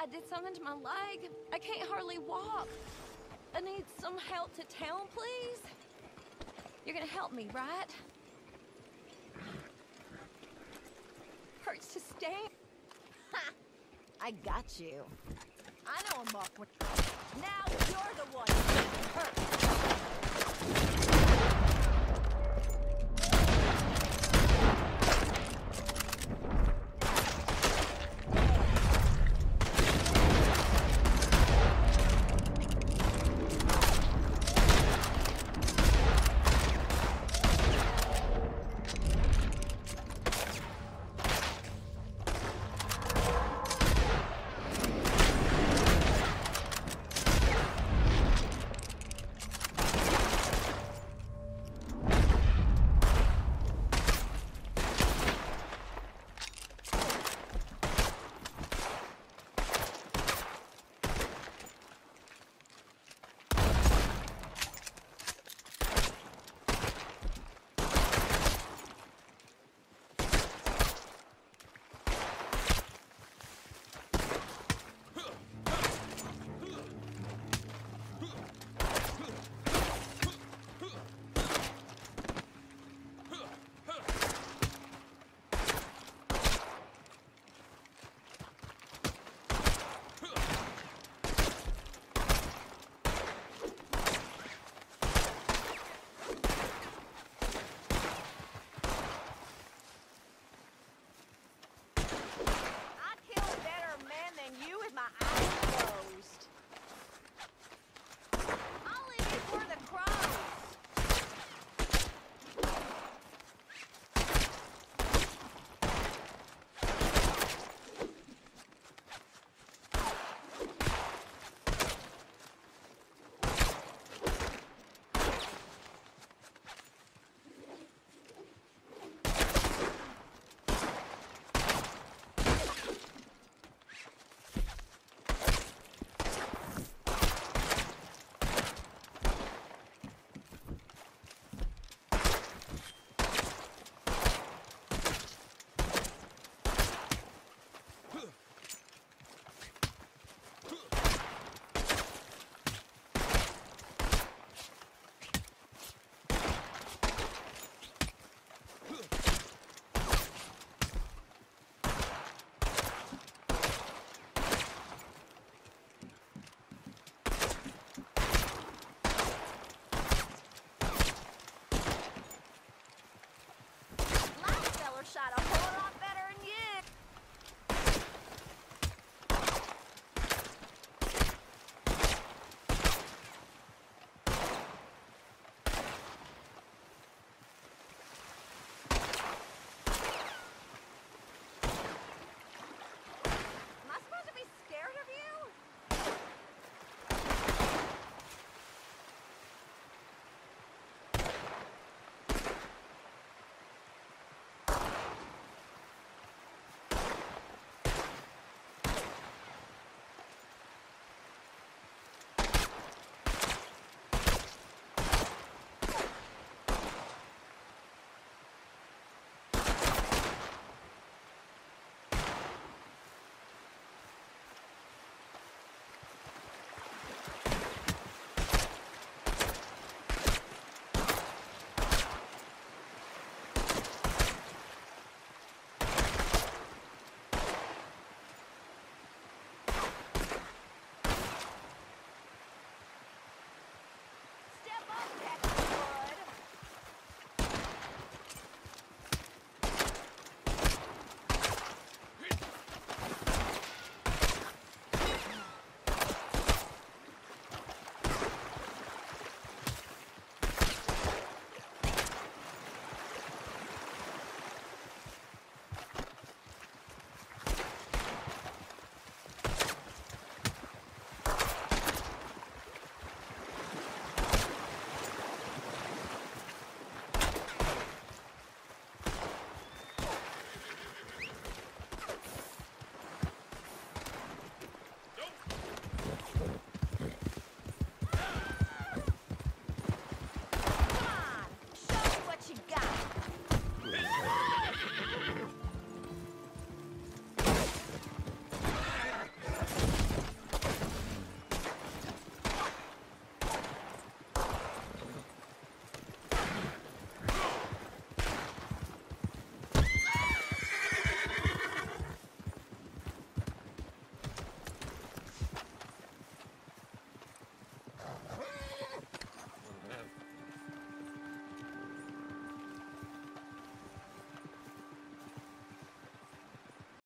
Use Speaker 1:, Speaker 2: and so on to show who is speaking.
Speaker 1: I did something to my leg. I can't hardly walk. I need some help to town, please. You're gonna help me, right? Hurts to stand.
Speaker 2: Ha! I got you. I know a mark with Now you're the one getting hurt. eyes closed.